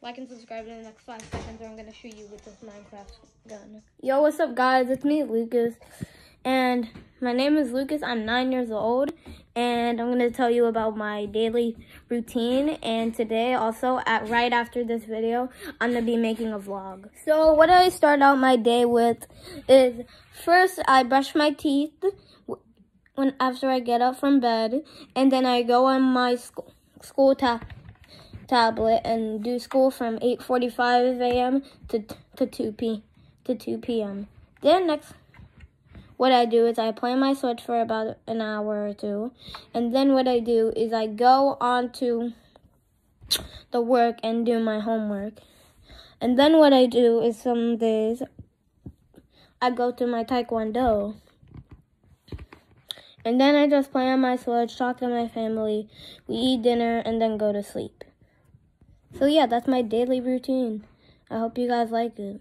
Like and subscribe in the next five seconds, or I'm gonna shoot you with this Minecraft gun. Yo, what's up, guys? It's me, Lucas, and my name is Lucas. I'm nine years old, and I'm gonna tell you about my daily routine. And today, also at right after this video, I'm gonna be making a vlog. So, what I start out my day with is first I brush my teeth when after I get up from bed, and then I go on my school school ta tablet and do school from 8:45 a.m. to to 2 p to 2 p.m. Then next what I do is I play my Switch for about an hour or two, and then what I do is I go on to the work and do my homework. And then what I do is some days I go to my taekwondo. And then I just play on my Switch, talk to my family, we eat dinner, and then go to sleep. So yeah, that's my daily routine. I hope you guys like it.